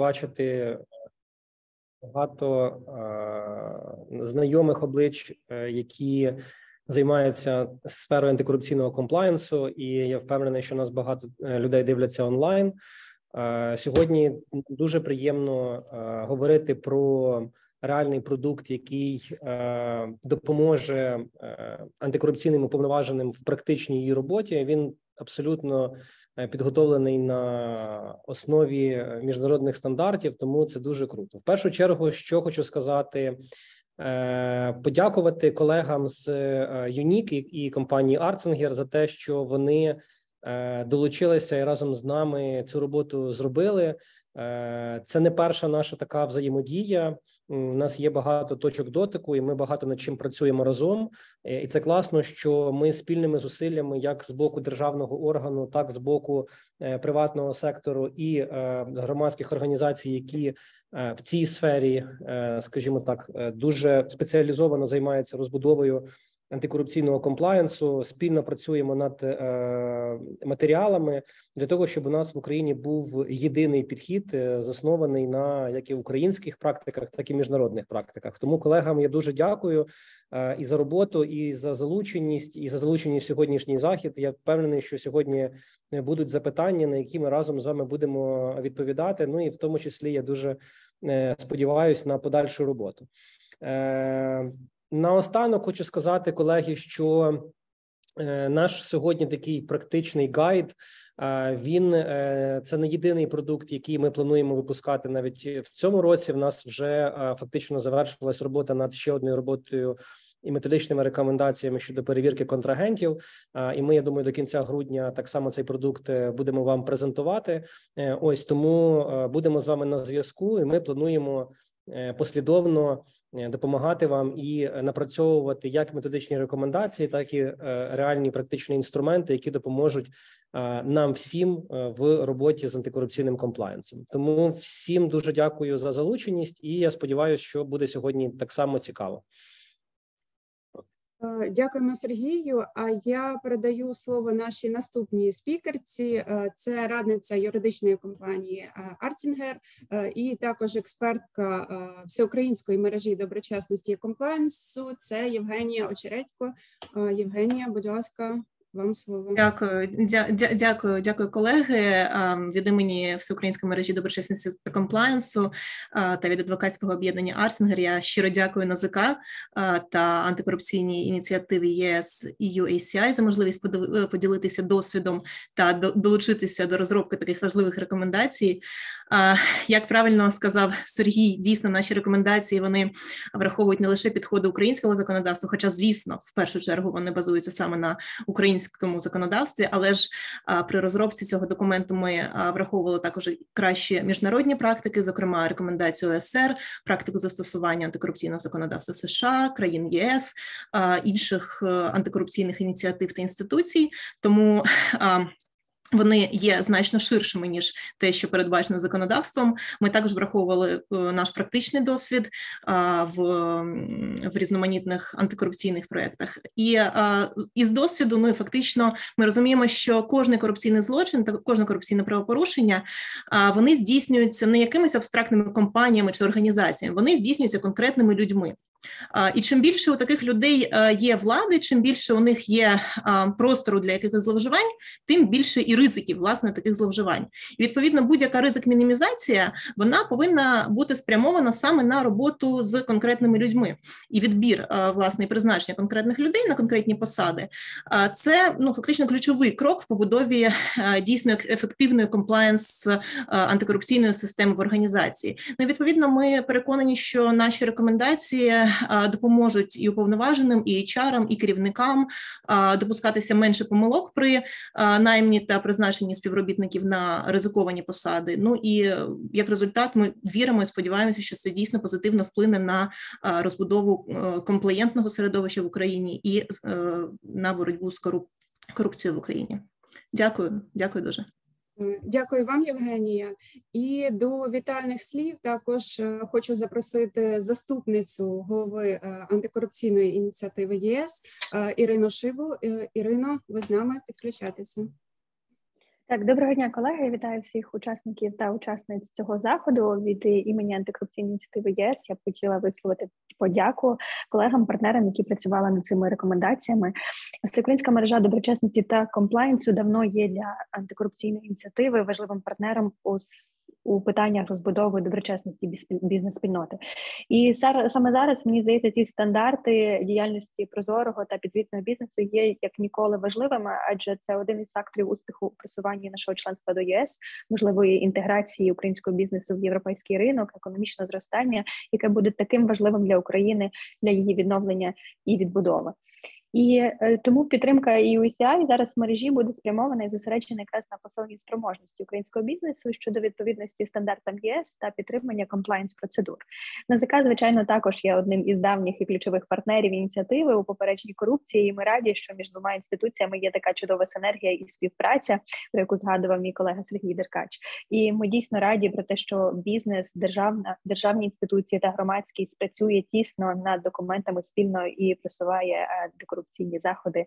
бачити багато знайомих облич, які займаються сферою антикорупційного комплаєнсу, і я впевнений, що нас багато людей дивляться онлайн. Сьогодні дуже приємно говорити про реальний продукт, який допоможе антикорупційним уповноваженим в практичній її роботі. Він абсолютно підготовлений на основі міжнародних стандартів, тому це дуже круто. В першу чергу, що хочу сказати. Подякувати колегам з Юнік і компанії Арценгер за те, що вони Е, долучилися і разом з нами цю роботу зробили. Е, це не перша наша така взаємодія. У нас є багато точок дотику, і ми багато над чим працюємо разом. Е, і це класно, що ми спільними зусиллями, як з боку державного органу, так з боку приватного сектору і громадських організацій, які в цій сфері, скажімо так, дуже спеціалізовано займаються розбудовою антикорупційного комплаєнсу. Спільно працюємо над е, матеріалами для того, щоб у нас в Україні був єдиний підхід, е, заснований на як і українських практиках, так і міжнародних практиках. Тому колегам я дуже дякую е, і за роботу, і за залученість, і за залученість сьогоднішній захід. Я впевнений, що сьогодні будуть запитання, на які ми разом з вами будемо відповідати. Ну і в тому числі я дуже сподіваюся на подальшу роботу. Наостанок хочу сказати, колеги, що е, наш сьогодні такий практичний гайд. Він е, це не єдиний продукт, який ми плануємо випускати навіть в цьому році. В нас вже фактично завершилась робота над ще одною роботою і методичними рекомендаціями щодо перевірки контрагентів. І ми, я думаю, до кінця грудня так само цей продукт е, будемо вам презентувати. Ось тому будемо з вами на зв'язку, і ми плануємо. Е, послідовно е, допомагати вам і е, напрацьовувати як методичні рекомендації, так і реальні практичні інструменти, які допоможуть нам всім в роботі з антикорупційним комплаєнсом. Тому всім дуже дякую за залученість, і я сподіваюся, що буде сьогодні так само цікаво. Е, дякуємо Сергію. А я передаю слово нашій наступній спікерці. Е, це радниця юридичної компанії Арцінгер і також експертка е, всеукраїнської мережі доброчесності і. Це Євгенія Очередько. Євгенія, будь ласка. Вам слово дякую, дя, дякую, дякую, колеги. Від імені всеукраїнської мережі доброчесності та комплаєнсу та від адвокатського об'єднання Арсенгер. Я щиро дякую НАЗК та антикорупційній ініціативі ЄС і UACI за можливість поділитися досвідом та долучитися до розробки таких важливих рекомендацій. Як правильно сказав Сергій, дійсно наші рекомендації вони враховують не лише підходи українського законодавства, хоча, звісно, в першу чергу вони базуються саме на українському українському законодавстві, але ж при розробці цього документу ми враховували також кращі міжнародні практики, зокрема рекомендацію ОСР, практику застосування антикорупційного законодавства США, країн ЄС, інших антикорупційних ініціатив та інституцій. Тому вони є значно ширшими ніж те, що передбачено законодавством. Ми також враховували е, наш практичний досвід в в різноманітних антикорупційних проєктах. І із досвіду, ну і фактично, ми розуміємо, що кожний корупційний злочин та кожне корупційне правопорушення вони здійснюються не якимись абстрактними компаніями чи організаціями, вони здійснюються конкретними людьми. І чим більше у таких людей є влади, чим більше у них є простору для якихось зловживань, тим більше і ризиків власне таких зловживань. І відповідно будь-яка ризик мінімізація вона повинна бути спрямована саме на роботу з конкретними людьми і відбір власне призначення конкретних людей на конкретні посади. Це ну фактично ключовий крок в побудові дійсно ефективної комплаєнс антикорупційної системи в організації. Ну відповідно, ми переконані, що наші рекомендації допоможуть і уповноваженим, і HR, і керівникам допускатися менше помилок при наймні та призначенні співробітників на ризиковані посади. Ну і як результат, ми віримо і сподіваємося, що це дійсно позитивно вплине на розбудову е, комплеєнтного середовища в Україні і е, на боротьбу з корупцією в Україні. Дякую, дякую дуже. Е, дякую вам, Євгенія. І до вітальних слів також е, хочу запросити заступницю голови е, антикорупційної ініціативи ЄС Ірину Шиву. Ірино, ви з нами підключайтеся. Так, доброго дня, колеги. Вітаю всіх учасників та учасниць цього заходу. Від імені антикорупційної ініціативи ЄС я б хотіла висловити подяку колегам, партнерам, які працювали над цими рекомендаціями. Всеукраїнська мережа доброчесності та комплайнсу давно є для антикорупційної ініціативи важливим партнером у у питаннях розбудови доброчесності бізнес-спільноти. І саме зараз мені здається, ці стандарти діяльності прозорого та підзвітного бізнесу є як ніколи важливими, адже це один із факторів успіху у просуванні нашого членства до ЄС, можливої інтеграції українського бізнесу в європейський ринок, економічного зростання, яке буде таким важливим для України для її відновлення і відбудови. І е, тому підтримка і EUCI зараз в мережі буде спрямована і зосереджена якраз на посиленні спроможності українського бізнесу щодо відповідності стандартам ЄС та підтримання комплайнс процедур. НАЗК, звичайно, також є одним із давніх і ключових партнерів ініціативи у попередженні корупції. І Ми раді, що між двома інституціями є така чудова синергія і співпраця, про яку згадував мій колега Сергій Деркач. І ми дійсно раді про те, що бізнес, державна державні інституції та громадськість працює тісно над документами спільно і просуває е, декору антикорупційні заходи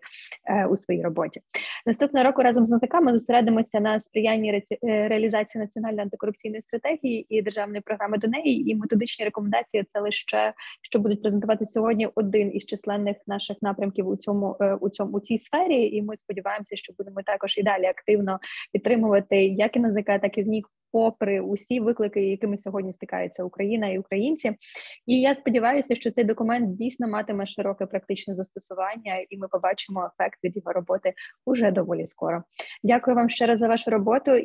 е, у своїй роботі. Наступного року разом з НАЗК ми зосередимося на сприянні е, реалізації національної антикорупційної стратегії і державної програми до неї. І методичні рекомендації це лише що будуть презентувати сьогодні один із численних наших напрямків у цьому е, у цьому у цій сфері. І ми сподіваємося, що будемо також і далі активно підтримувати як і НАЗК, так і ЗНІК попри усі виклики, якими сьогодні стикається Україна і українці. І я сподіваюся, що цей документ дійсно матиме широке практичне застосування, і ми побачимо ефект від його роботи уже доволі скоро. Дякую вам ще раз за вашу роботу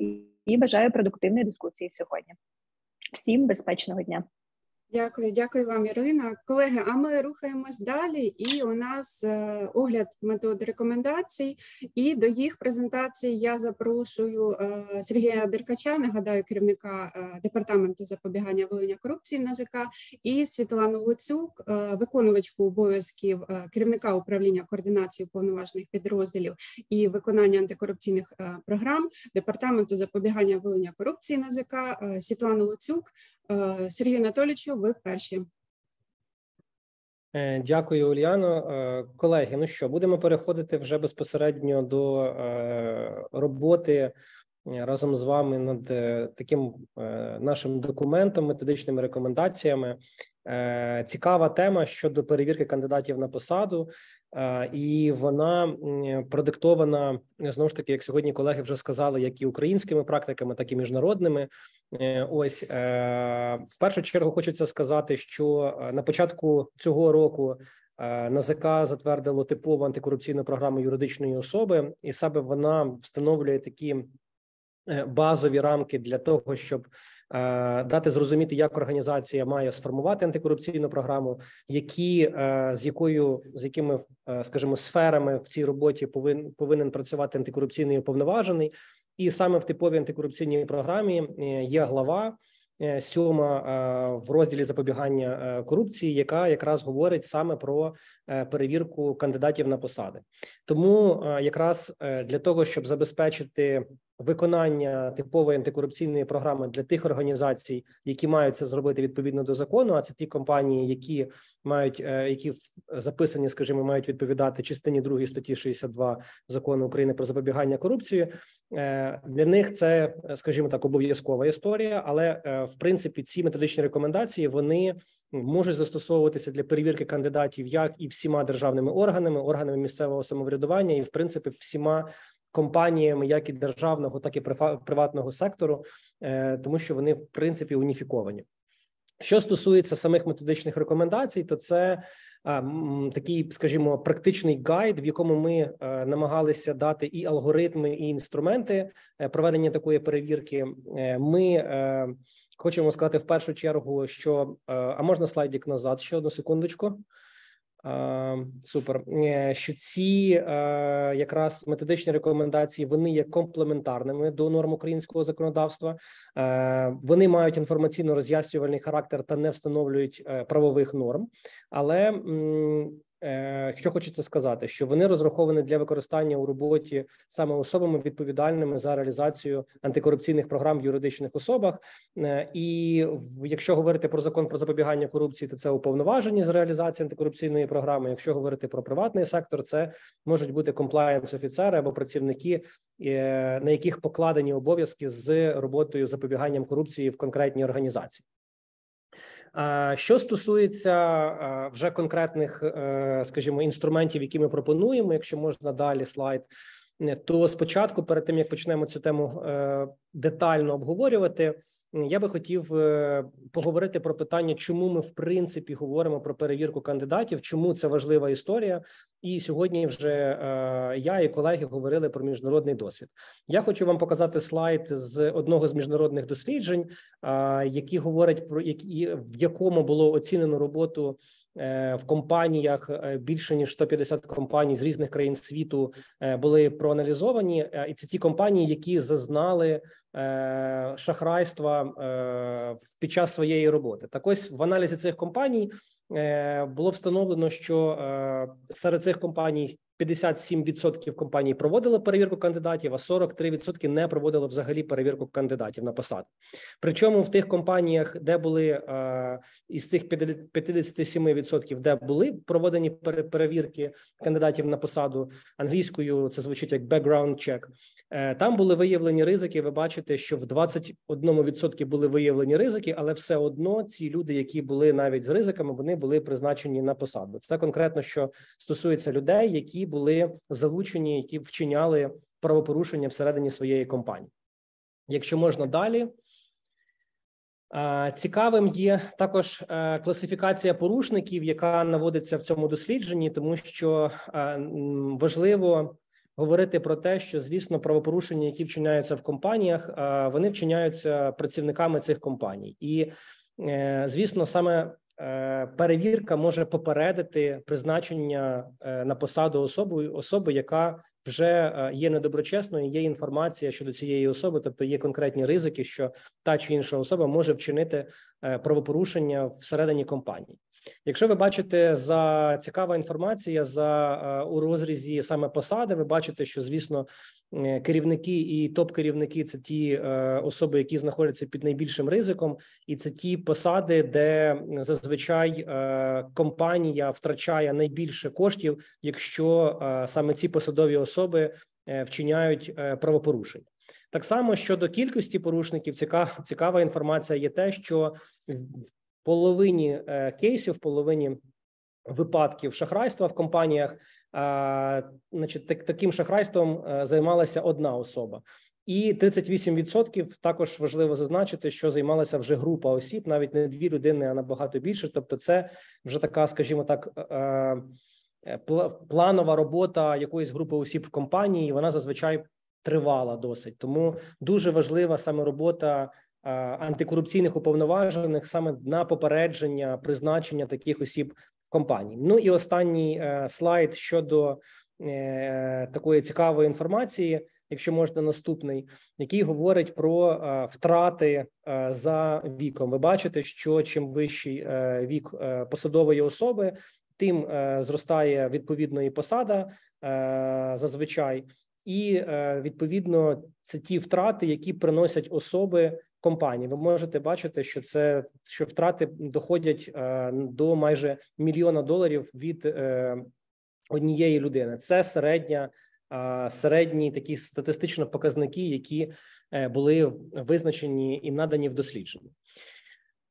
і бажаю продуктивної дискусії сьогодні. Всім безпечного дня. Дякую, дякую вам, Ірина. Колеги, а ми рухаємось далі, і у нас е, огляд метод рекомендацій. І до їх презентації я запрошую е, Сергія Деркача, нагадаю, керівника е, департаменту запобігання виявлення корупції НАЗК, і Світлану Луцюк, виконувачку обов'язків керівника управління координації повноважних підрозділів і виконання антикорупційних програм департаменту запобігання виявлення корупції НАЗК Світлану Луцюк. Е, Сергію Анатолійовичу, ви перші. Е, дякую, Ульяно. Е, колеги. Ну що, будемо переходити вже безпосередньо до роботи разом з вами над таким нашим документом, методичними рекомендаціями. Цікава тема щодо перевірки кандидатів на посаду. І вона продиктована знову ж таки, як сьогодні колеги вже сказали, як і українськими практиками, так і міжнародними. Е, ось е, в першу чергу хочеться сказати, що е, на початку цього року НАЗК затвердило типову антикорупційну програму юридичної особи, і саме вона встановлює такі базові рамки для того, щоб дати зрозуміти, як організація має сформувати антикорупційну програму, які з якою з якими скажімо, сферами в цій роботі повинен повинен працювати антикорупційний уповноважений. І саме в типовій антикорупційній програмі е, є глава е, сьома е, в розділі запобігання корупції, яка якраз говорить саме про перевірку кандидатів на посади. Тому якраз для того, щоб забезпечити виконання типової антикорупційної програми для тих організацій, які мають це зробити відповідно до закону. А це ті компанії, які мають е, які записані, скажімо, мають відповідати частині 2 статті 62 закону України про запобігання корупції. Е, для них це, скажімо так, обов'язкова історія, але е, в принципі ці методичні рекомендації вони можуть застосовуватися для перевірки кандидатів як і всіма державними органами, органами місцевого самоврядування, і в принципі всіма компаніями, як і державного, так і приватного сектору, е, тому що вони в принципі уніфіковані. Що стосується самих методичних рекомендацій, то це такий, скажімо, практичний гайд, в якому ми е, намагалися дати і алгоритми, і інструменти е, проведення такої перевірки. Ми хочемо сказати в першу чергу, що а можна слайдик назад ще одну секундочку. Супер, е, що ці е, якраз методичні рекомендації вони є комплементарними до норм українського законодавства. Е, вони мають інформаційно роз'яснювальний характер та не встановлюють правових норм, але що хочеться сказати, що вони розраховані для використання у роботі саме особами відповідальними за реалізацію антикорупційних програм в юридичних особах. Е, і якщо говорити про закон про запобігання корупції, то це уповноважені з реалізації антикорупційної програми. Якщо говорити про приватний сектор, це можуть бути комплаєнс офіцери або працівники, е, на яких покладені обов'язки з роботою запобіганням корупції в конкретній організації. Що стосується вже конкретних, е, скажімо, інструментів, які ми пропонуємо, якщо можна далі слайд, то спочатку, перед тим як почнемо цю тему е, детально обговорювати, я би хотів е, поговорити про питання, чому ми в принципі говоримо про перевірку кандидатів, чому це важлива історія. І сьогодні вже е, я і колеги говорили про міжнародний досвід. Я хочу вам показати слайд з одного з міжнародних досліджень, які говорять про які в якому було оцінено роботу Е, в компаніях е, більше ніж 150 компаній з різних країн світу е, були проаналізовані, і це ті компанії, які зазнали шахрайства під час своєї роботи. Так ось в аналізі цих компаній було встановлено, що серед цих компаній 57% компаній проводили перевірку кандидатів, а 43% не проводили взагалі перевірку кандидатів на посаду. Причому в тих компаніях, де були е, із цих 57%, де були проведені перевірки кандидатів на посаду англійською, це звучить як background check, е, Там були виявлені ризики. Ви бачите, що в 21% були виявлені ризики, але все одно ці люди, які були навіть з ризиками, вони були призначені на посаду. Це конкретно що стосується людей, які були залучені, які вчиняли правопорушення всередині своєї компанії. Якщо можна далі. Цікавим є також е, класифікація порушників, яка наводиться в цьому дослідженні, тому що е, важливо говорити про те, що звісно правопорушення, які вчиняються в компаніях, е, вони вчиняються працівниками цих компаній, і звісно, саме Е, перевірка може попередити призначення е, на посаду особи, особи, яка вже е, є недоброчесною. Є інформація щодо цієї особи, тобто є конкретні ризики, що та чи інша особа може вчинити правопорушення всередині компанії. Якщо ви бачите за цікава інформація за у розрізі саме посади, ви бачите, що звісно Е, керівники і топ-керівники це ті е, особи, які знаходяться під найбільшим ризиком, і це ті посади, де зазвичай е, компанія втрачає найбільше коштів, якщо саме ці посадові особи вчиняють правопорушень. Так само щодо кількості порушників, цікава цікава інформація є те, що в половині кейсів, в половині випадків шахрайства в компаніях значить, так, таким шахрайством е, займалася одна особа. І 38% також важливо зазначити, що займалася вже група осіб, навіть не дві людини, а набагато більше. Тобто, це вже така, скажімо так, е, е, планова робота якоїсь групи осіб в компанії. Вона зазвичай тривала досить. Тому дуже важлива саме робота антикорупційних уповноважених саме на попередження призначення таких осіб в компанії. Ну і останній е, слайд щодо е, такої цікавої інформації, якщо можна, наступний, який говорить про е, втрати за віком. Ви бачите, що чим вищий вік посадової особи, тим зростає відповідно і посада зазвичай. І відповідно це ті втрати, які приносять особи компаній. Ви можете бачити, що це що втрати доходять е, до майже мільйона доларів від е, однієї людини. Це середня е, середні такі статистичні показники, які були визначені і надані в дослідженні.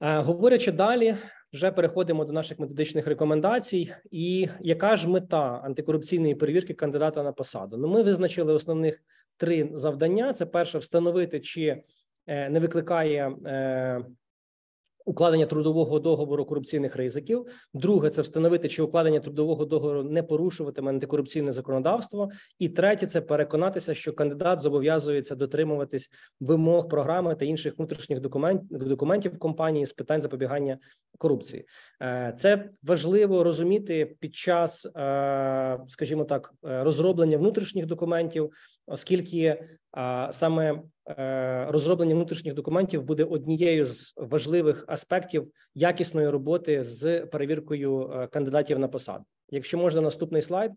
Говорячи далі, вже переходимо до наших методичних рекомендацій. І яка ж мета антикорупційної перевірки кандидата на посаду? Ну, ми визначили основних три завдання: це перше встановити, чи не викликає е, укладення трудового договору корупційних ризиків. Друге це встановити, чи укладення трудового договору не порушуватиме антикорупційне законодавство. І третє це переконатися, що кандидат зобов'язується дотримуватись вимог програми та інших внутрішніх документів документів компанії з питань запобігання корупції. Е, це важливо розуміти під час, скажімо так, розроблення внутрішніх документів, оскільки саме е, розроблення внутрішніх документів буде однією з важливих аспектів якісної роботи з перевіркою е, кандидатів на посаду. Якщо можна, наступний слайд.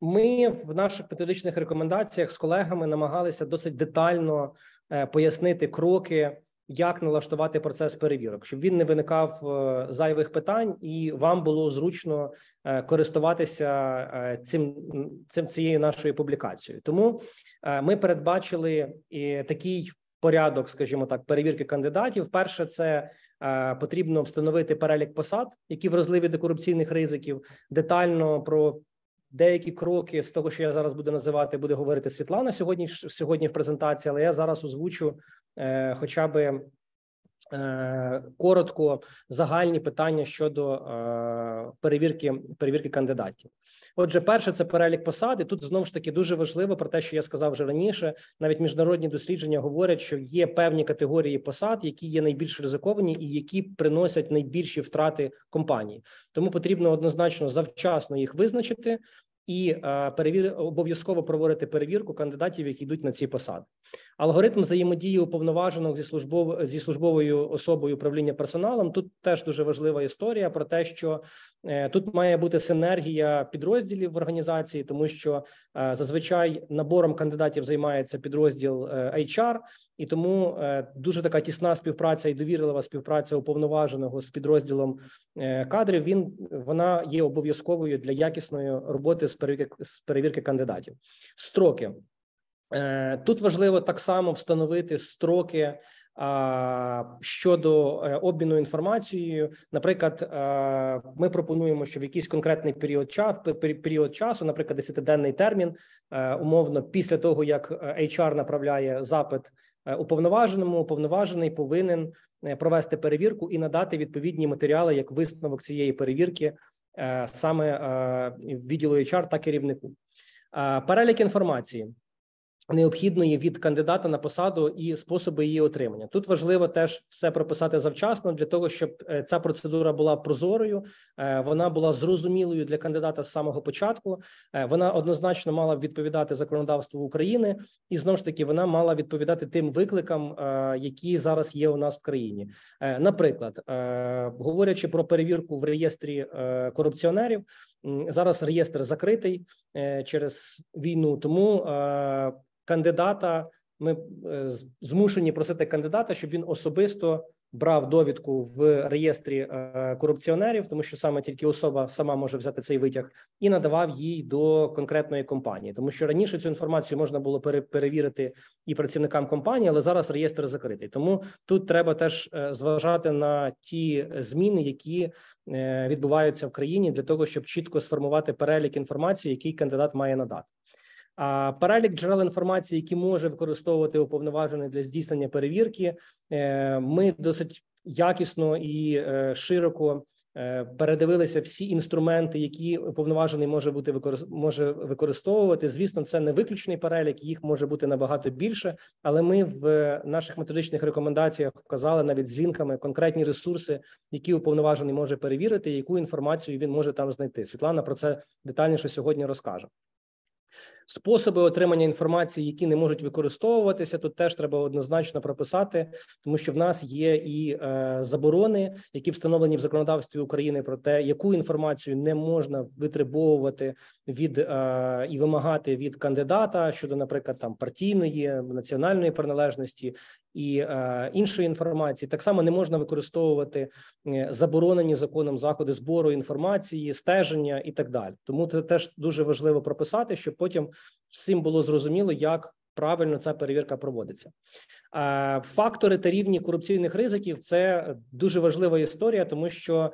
Ми в наших методичних рекомендаціях з колегами намагалися досить детально е, пояснити кроки, як налаштувати процес перевірок, щоб він не виникав е, зайвих питань, і вам було зручно е, користуватися цим цим цією нашою публікацією. Тому ми передбачили такий порядок, скажімо так, перевірки кандидатів. Перше, це потрібно встановити перелік посад, які вразливі до корупційних ризиків, детально про деякі кроки з того, що я зараз буду називати, буде говорити Світлана сьогодні. Сьогодні в презентації, але я зараз озвучу, е, хоча би коротко загальні питання щодо е, перевірки перевірки кандидатів. Отже, перше це перелік посад. І Тут знову ж таки дуже важливо про те, що я сказав вже раніше. Навіть міжнародні дослідження говорять, що є певні категорії посад, які є найбільш ризиковані і які приносять найбільші втрати компанії. Тому потрібно однозначно завчасно їх визначити і е, перевір обов'язково проводити перевірку кандидатів, які йдуть на ці посади. Алгоритм взаємодії уповноваженого зі службов зі службовою особою управління персоналом. Тут теж дуже важлива історія про те, що е, тут має бути синергія підрозділів в організації, тому що е, зазвичай набором кандидатів займається підрозділ HR, і тому дуже така тісна співпраця і довірлива співпраця уповноваженого з підрозділом кадрів. Він вона є обов'язковою для якісної роботи з перевірки з перевірки кандидатів. Строки е, тут важливо так само встановити строки. Щодо е, обміну інформацією, наприклад, е, ми пропонуємо, що в якийсь конкретний період часу, період часу, наприклад, десятиденний термін, умовно, після того як HR направляє запит уповноваженому, уповноважений повинен провести перевірку і надати відповідні матеріали як висновок цієї перевірки Е, саме е, відділу HR та керівнику. Е, перелік інформації необхідної від кандидата на посаду і способи її отримання. Тут важливо теж все прописати завчасно для того, щоб е, ця процедура була прозорою, е, вона була зрозумілою для кандидата з самого початку. Е, вона однозначно мала відповідати законодавству України, і знову ж таки вона мала відповідати тим викликам, які зараз є у нас в країні. Наприклад, говорячи про перевірку в реєстрі корупціонерів. Зараз реєстр закритий через війну, тому кандидата. Ми е, змушені просити кандидата, щоб він особисто брав довідку в реєстрі е, корупціонерів, тому що саме тільки особа сама може взяти цей витяг і надавав їй до конкретної компанії, тому що раніше цю інформацію можна було перевірити і працівникам компанії, але зараз реєстр закритий. Тому тут треба теж е, зважати на ті зміни, які відбуваються в країні, для того, щоб чітко сформувати перелік інформації, який кандидат має надати. Перелік джерел інформації, які може використовувати уповноважений для здійснення перевірки, е, ми досить якісно і е, широко е, передивилися всі інструменти, які уповноважений може бути може використовувати. Звісно, це не виключний перелік, їх може бути набагато більше, але ми в наших методичних рекомендаціях вказали навіть з лінками конкретні ресурси, які уповноважений може перевірити, яку інформацію він може там знайти. Світлана про це детальніше сьогодні розкаже. Способи отримання інформації, які не можуть використовуватися, тут теж треба однозначно прописати, тому що в нас є і е, заборони, які встановлені в законодавстві України про те, яку інформацію не можна витребовувати від е, і вимагати від кандидата щодо, наприклад, там партійної національної приналежності, і е, іншої інформації. Так само не можна використовувати е, заборонені законом заходи збору інформації, стеження і так далі. Тому це теж дуже важливо прописати, щоб потім всім було зрозуміло, як правильно ця перевірка проводиться. Е, фактори та рівні корупційних ризиків це дуже важлива історія, тому що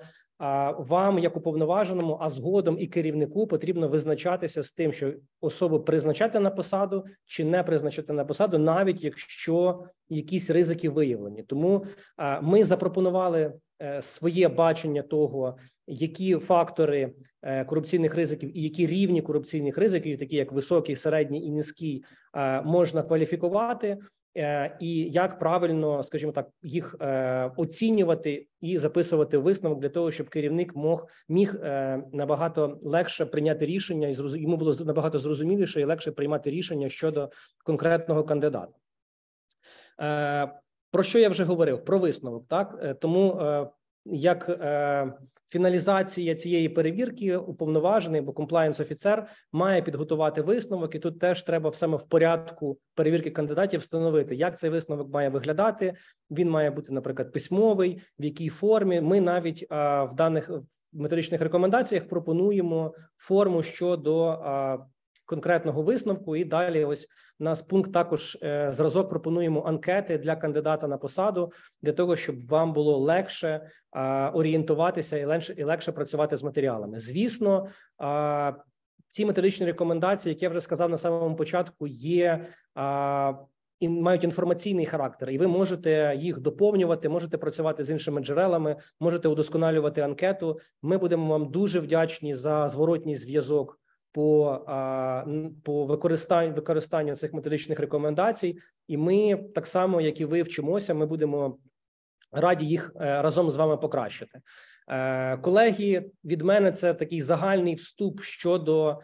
вам, як уповноваженому, а згодом і керівнику потрібно визначатися з тим, що особу призначати на посаду чи не призначати на посаду, навіть якщо якісь ризики виявлені. Тому ми запропонували е, своє бачення того, які фактори е, корупційних ризиків і які рівні корупційних ризиків, такі як високий, середній і низький, можна кваліфікувати. Е, і як правильно, скажімо так, їх е, оцінювати і записувати висновок для того, щоб керівник мог міг е, набагато легше прийняти рішення, і йому було набагато зрозуміліше і легше приймати рішення щодо конкретного кандидата. Про що я вже говорив? Про висновок, так тому як е, фіналізація цієї перевірки уповноважений, бо комплаєнс офіцер має підготувати висновок, і тут теж треба саме в порядку перевірки кандидатів встановити, як цей висновок має виглядати. Він має бути, наприклад, письмовий, в якій формі. Ми навіть а, в даних методичних рекомендаціях пропонуємо форму щодо а, конкретного висновку. І далі, ось у нас пункт також е, зразок. Пропонуємо анкети для кандидата на посаду для того, щоб вам було легше орієнтуватися і легше і легше працювати з матеріалами. Звісно, ці методичні рекомендації, як я вже сказав на самому початку, є. І мають інформаційний характер, і ви можете їх доповнювати, можете працювати з іншими джерелами, можете удосконалювати анкету. Ми будемо вам дуже вдячні за зворотній зв'язок по по використанню використанню цих методичних рекомендацій, і ми так само, як і ви вчимося, ми будемо раді їх е, разом з вами покращити. Е, колеги, від мене це такий загальний вступ щодо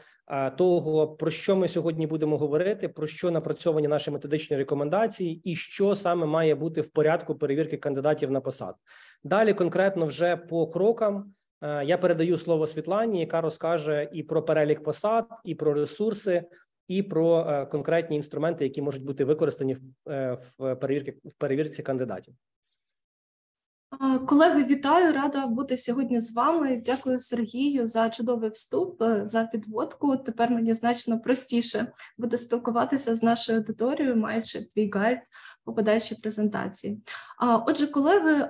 того, про що ми сьогодні будемо говорити, про що напрацьовані наші методичні рекомендації, і що саме має бути в порядку перевірки кандидатів на посад. Далі конкретно вже по крокам. Я передаю слово Світлані, яка розкаже і про перелік посад, і про ресурси, і про е, конкретні інструменти, які можуть бути використані в е, перевірці в перевірці кандидатів. Колеги, вітаю, рада бути сьогодні з вами. Дякую Сергію за чудовий вступ, е, за підводку. Тепер мені значно простіше буде спілкуватися з нашою аудиторією, маючи твій гайд по подальшій презентації. Отже, колеги,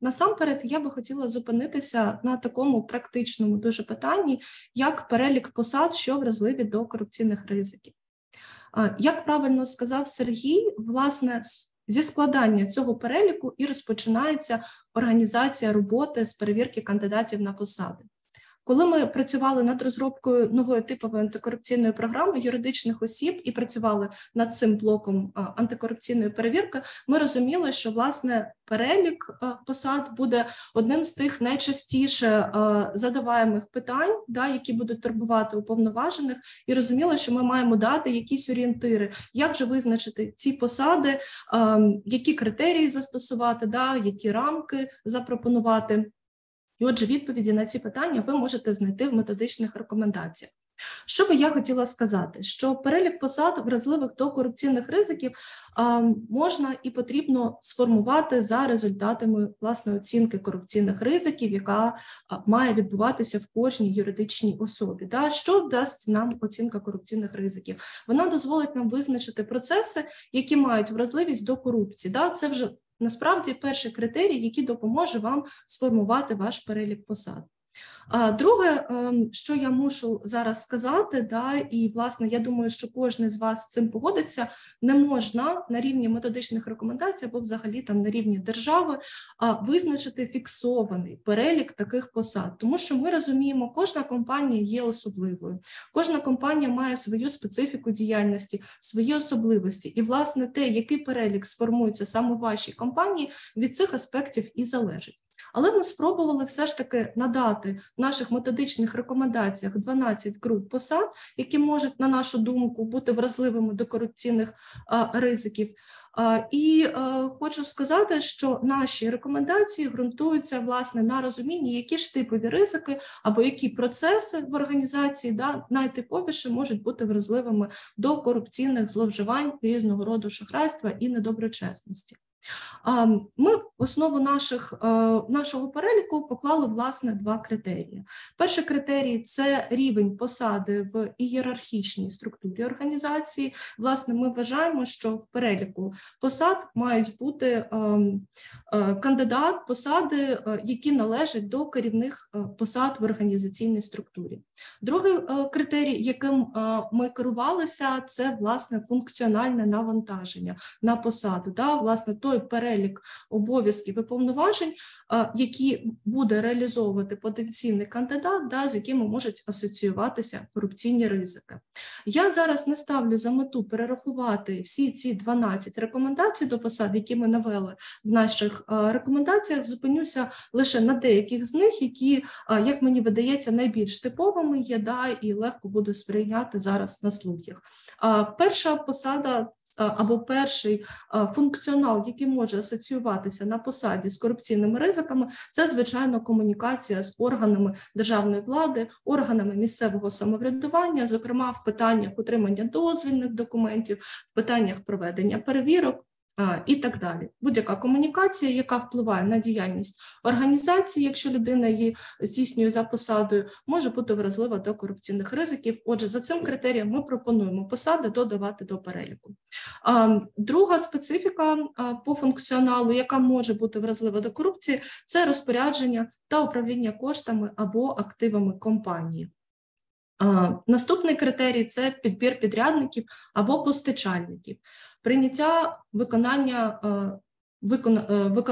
насамперед я би хотіла зупинитися на такому практичному дуже питанні, як перелік посад, що вразливі до корупційних ризиків. Як правильно сказав Сергій, власне, Зі складання цього переліку і розпочинається організація роботи з перевірки кандидатів на посади. Коли ми працювали над розробкою нової типової антикорупційної програми юридичних осіб і працювали над цим блоком антикорупційної перевірки, ми розуміли, що власне перелік посад буде одним з тих найчастіше задаваємих питань, да, які будуть турбувати уповноважених, і розуміли, що ми маємо дати якісь орієнтири, як же визначити ці посади, які критерії застосувати, да, які рамки запропонувати. І отже, відповіді на ці питання ви можете знайти в методичних рекомендаціях. Що би я хотіла сказати, що перелік посад вразливих до корупційних ризиків можна і потрібно сформувати за результатами власної оцінки корупційних ризиків, яка має відбуватися в кожній юридичній особі. Да? Що дасть нам оцінка корупційних ризиків? Вона дозволить нам визначити процеси, які мають вразливість до корупції. Да? Це вже насправді перший критерій, який допоможе вам сформувати ваш перелік посад. Друге, ем, що я мушу зараз сказати, да, і власне я думаю, що кожен з вас з цим погодиться, не можна на рівні методичних рекомендацій або взагалі там на рівні держави визначити фіксований перелік таких посад, тому що ми розуміємо, кожна компанія є особливою, кожна компанія має свою специфіку діяльності, свої особливості, і власне те, який перелік сформується саме в вашій компанії, від цих аспектів і залежить. Але ми спробували все ж таки надати в наших методичних рекомендаціях 12 груп посад, які можуть, на нашу думку, бути вразливими до корупційних ризиків. І хочу сказати, що наші рекомендації ґрунтуються власне на розумінні, які ж типові ризики або які процеси в організації да, найтиповіше можуть бути вразливими до корупційних зловживань різного роду шахрайства і недоброчесності. Ми в основу наших, е, нашого переліку поклали власне два критерії. Перший критерій це рівень посади в ієрархічній структурі організації. Власне, ми вважаємо, що в переліку посад мають бути ем, е, кандидат посади, е, які належать до керівних посад в організаційній структурі. Другий критерій, яким ми керувалися, це власне функціональне навантаження на посаду. Да? Власне, той перелік обов'язків і повноважень, які буде реалізовувати потенційний кандидат, да, з якими можуть асоціюватися корупційні ризики. Я зараз не ставлю за мету перерахувати всі ці 12 рекомендацій до посад, які ми навели в наших рекомендаціях. Зупинюся лише на деяких з них, які, як мені видається, найбільш типовими є да, і легко буде сприйняти зараз на слухах. Перша посада або перший функціонал, який може асоціюватися на посаді з корупційними ризиками, це звичайно комунікація з органами державної влади, органами місцевого самоврядування, зокрема в питаннях утримання дозвільних документів, в питаннях проведення перевірок і так далі. Будь-яка комунікація, яка впливає на діяльність організації, якщо людина її здійснює за посадою, може бути вразлива до корупційних ризиків. Отже, за цим критерієм ми пропонуємо посади додавати до переліку. Друга специфіка по функціоналу, яка може бути вразлива до корупції, це розпорядження та управління коштами або активами компанії. Наступний критерій це підбір підрядників або постачальників прийняття виконання е,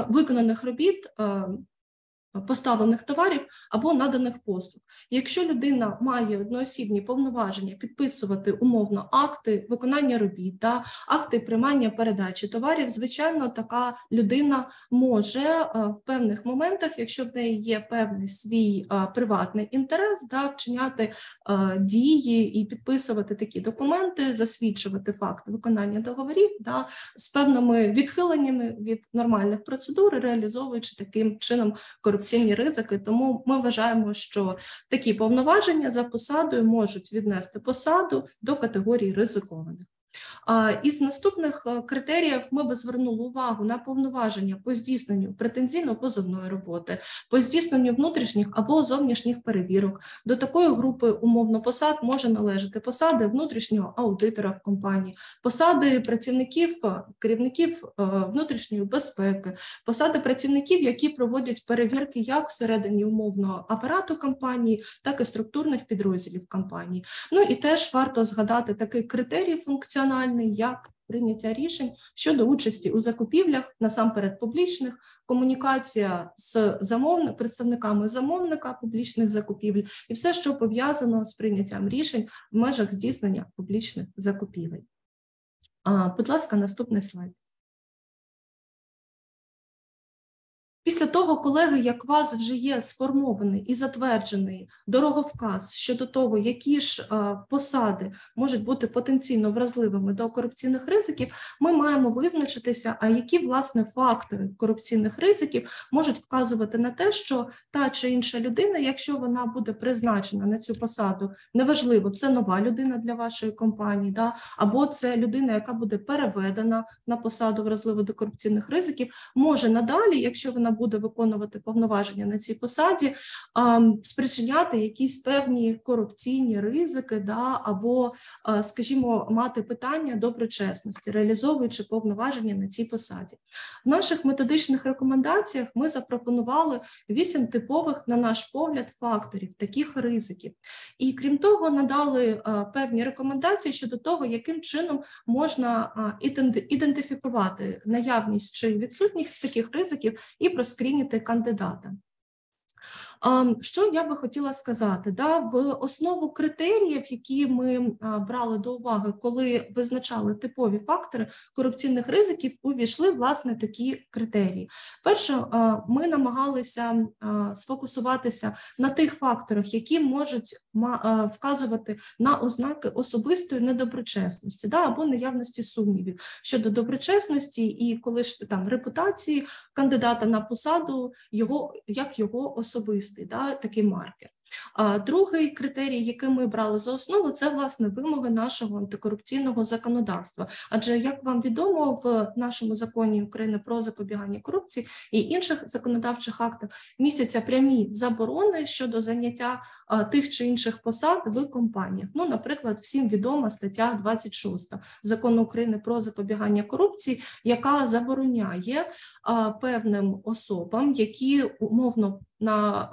виконаних робіт е, поставлених товарів або наданих послуг. Якщо людина має одноосібні повноваження підписувати умовно акти виконання робіт та акти приймання передачі товарів, звичайно, така людина може е, в певних моментах, якщо в неї є певний свій е, приватний інтерес, да, вчиняти е, дії і підписувати такі документи, засвідчувати факт виконання договорів да, з певними відхиленнями від нормальних процедур, реалізовуючи таким чином корупцію корупційні ризики. Тому ми вважаємо, що такі повноваження за посадою можуть віднести посаду до категорії ризикованих. Із наступних е, критеріїв ми би звернули увагу на повноваження по здійсненню претензійно-позовної роботи, по здійсненню внутрішніх або зовнішніх перевірок. До такої групи умовно посад може належати посади внутрішнього аудитора в компанії, посади працівників, е, керівників е, внутрішньої безпеки, посади працівників, які проводять перевірки як всередині умовного апарату компанії, так і структурних підрозділів компанії. Ну і теж варто згадати такий критерій функціональний, функціональний як прийняття рішень щодо участі у закупівлях, насамперед публічних, комунікація з замовник, представниками замовника публічних закупівель і все, що пов'язано з прийняттям рішень в межах здійснення публічних закупівель. Будь ласка, наступний слайд. Після того, колеги, як у вас вже є сформований і затверджений дороговказ щодо того, які ж посади можуть бути потенційно вразливими до корупційних ризиків, ми маємо визначитися, а які власне фактори корупційних ризиків можуть вказувати на те, що та чи інша людина, якщо вона буде призначена на цю посаду, неважливо, це нова людина для вашої компанії, да, або це людина, яка буде переведена на посаду вразливу до корупційних ризиків, може надалі, якщо вона буде виконувати повноваження на цій посаді, спричиняти якісь певні корупційні ризики, да, або, скажімо, мати питання доброчесності, реалізовуючи повноваження на цій посаді. В наших методичних рекомендаціях ми запропонували вісім типових, на наш погляд, факторів таких ризиків. І крім того, надали певні рекомендації щодо того, яким чином можна ідентифікувати наявність чи відсутність таких ризиків і проскрініти кандидата. Що я би хотіла сказати? Да, В основу критеріїв, які ми брали до уваги, коли визначали типові фактори корупційних ризиків, увійшли власне такі критерії. Перше, ми намагалися сфокусуватися на тих факторах, які можуть вказувати на ознаки особистої недоброчесності, да, або наявності сумнівів щодо доброчесності, і коли ж там репутації кандидата на посаду його як його особисто особистий да, такий маркер. Другий критерій, який ми брали за основу, це власне вимоги нашого антикорупційного законодавства. Адже, як вам відомо, в нашому законі України про запобігання корупції і інших законодавчих актах містяться прямі заборони щодо заняття тих чи інших посад в компаніях. Ну, наприклад, всім відома стаття 26 закону України про запобігання корупції, яка забороняє певним особам, які умовно на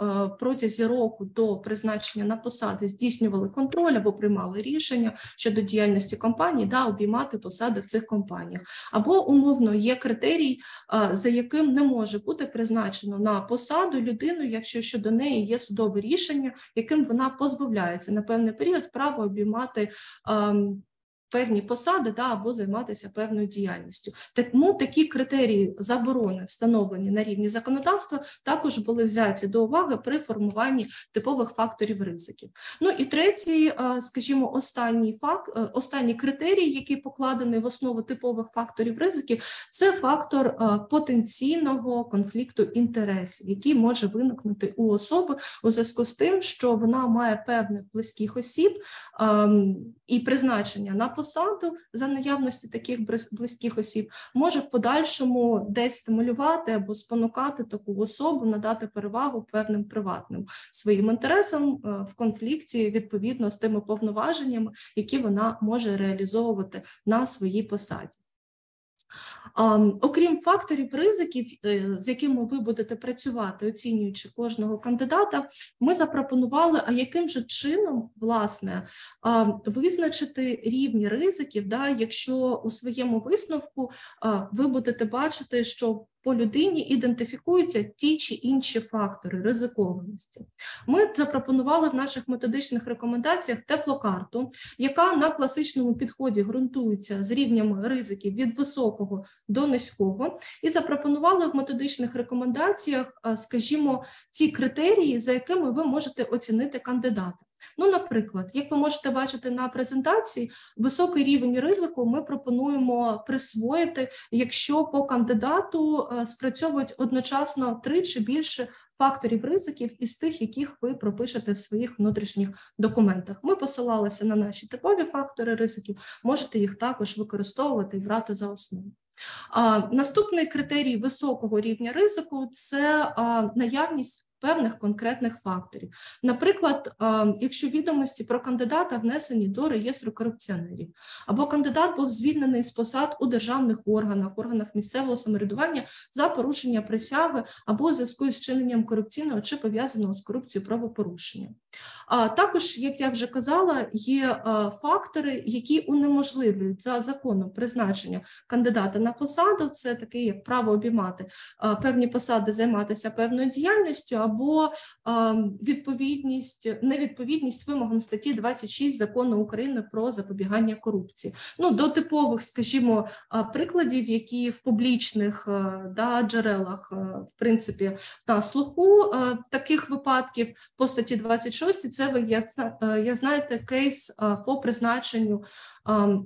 протязі року до призначення на посади здійснювали контроль або приймали рішення щодо діяльності компанії, да, обіймати посади в цих компаніях. Або умовно є критерій, за яким не може бути призначено на посаду людину, якщо щодо неї є судове рішення, яким вона позбавляється на певний період права обіймати. Ем, певні посади да, або займатися певною діяльністю. Тому такі критерії заборони, встановлені на рівні законодавства, також були взяті до уваги при формуванні типових факторів ризиків. Ну і третій, скажімо, останній факт, е, останній критерій, який покладений в основу типових факторів ризиків, це фактор потенційного конфлікту інтересів, який може виникнути у особи у зв'язку з тим, що вона має певних близьких осіб і призначення на посаду за наявності таких близьких осіб, може в подальшому десь стимулювати або спонукати таку особу, надати перевагу певним приватним своїм інтересам е, в конфлікті відповідно з тими повноваженнями, які вона може реалізовувати на своїй посаді. Окрім факторів ризиків, е, з якими ви будете працювати, оцінюючи кожного кандидата, ми запропонували, а яким же чином власне визначити рівні ризиків, да, якщо у своєму висновку ви будете бачити, що по людині ідентифікуються ті чи інші фактори ризикованості. Ми запропонували в наших методичних рекомендаціях теплокарту, яка на класичному підході ґрунтується з рівнями ризиків від високого до низького, і запропонували в методичних рекомендаціях, скажімо, ті критерії, за якими ви можете оцінити кандидата. Ну, наприклад, як ви можете бачити на презентації, високий рівень ризику ми пропонуємо присвоїти, якщо по кандидату е, спрацьовують одночасно три чи більше факторів ризиків із тих, яких ви пропишете в своїх внутрішніх документах. Ми посилалися на наші типові фактори ризиків, можете їх також використовувати і брати за основу. Наступний критерій високого рівня ризику це наявність певних конкретних факторів. Наприклад, якщо відомості про кандидата внесені до реєстру корупціонерів, або кандидат був звільнений з посад у державних органах, органах місцевого самоврядування за порушення присяги або у зв'язку з чиненням корупційного чи пов'язаного з корупцією правопорушення. А також, як я вже казала, є фактори, які унеможливлюють за законом призначення кандидата на посаду. Це таке як право обіймати певні посади, займатися певною діяльністю або відповідність, невідповідність вимогам статті 26 закону України про запобігання корупції. Ну до типових, скажімо, прикладів, які в публічних да, джерелах в принципі на слуху таких випадків по статті 26, Це ви як як знаєте, кейс по призначенню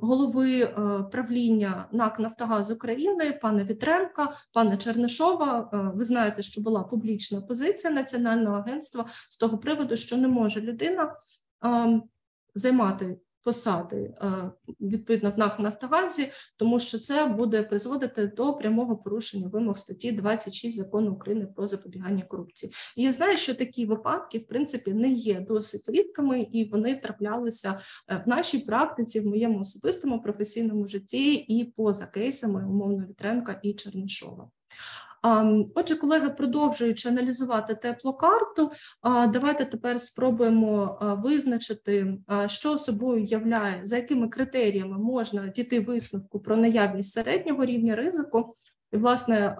голови правління НАК Нафтогаз України, пана Вітренка, пана Чернишова. Ви знаєте, що була публічна позиція національного агентства з того приводу, що не може людина займати посади е, відповідно НАК Нафтогазі, тому що це буде призводити до прямого порушення вимог статті 26 закону України про запобігання корупції. І я знаю, що такі випадки в принципі не є досить рідкими, і вони траплялися е, в нашій практиці, в моєму особистому професійному житті і поза кейсами умовно Вітренка і Чернишова. Отже, колеги, продовжуючи аналізувати теплокарту, давайте тепер спробуємо визначити, що собою являє, за якими критеріями можна дійти висновку про наявність середнього рівня ризику. І, власне,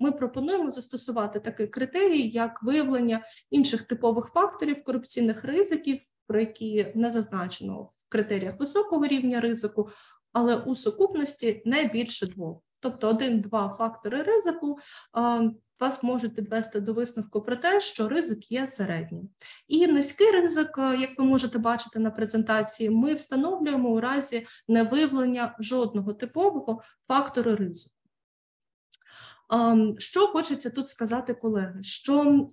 ми пропонуємо застосувати такий критерій, як виявлення інших типових факторів корупційних ризиків, про які не зазначено в критеріях високого рівня ризику, але у сукупності не більше двох. Тобто один-два фактори ризику вас можуть підвести до висновку про те, що ризик є середнім. І низький ризик, е, як ви можете бачити на презентації, ми встановлюємо у разі невиявлення жодного типового фактору ризику. Що хочеться тут сказати, колеги? Що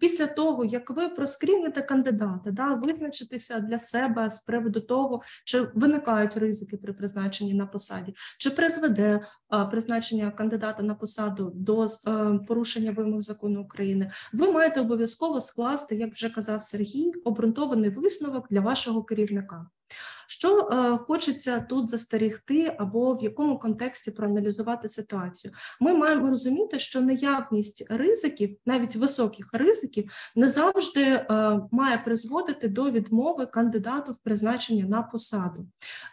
після того, як ви проскріните кандидата, да, визначитися для себе з приводу того, чи виникають ризики при призначенні на посаді, чи призведе призначення кандидата на посаду до е, порушення вимог закону України, ви маєте обов'язково скласти, як вже казав Сергій, обґрунтований висновок для вашого керівника. Що е, хочеться тут застерігти або в якому контексті проаналізувати ситуацію? Ми маємо розуміти, що наявність ризиків, навіть високих ризиків, не завжди е, має призводити до відмови кандидату в призначення на посаду.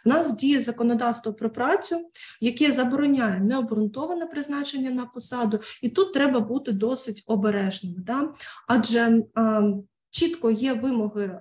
У нас діє законодавство про працю, яке забороняє необґрунтоване призначення на посаду, і тут треба бути досить обережним, да? адже. Е, чітко є вимоги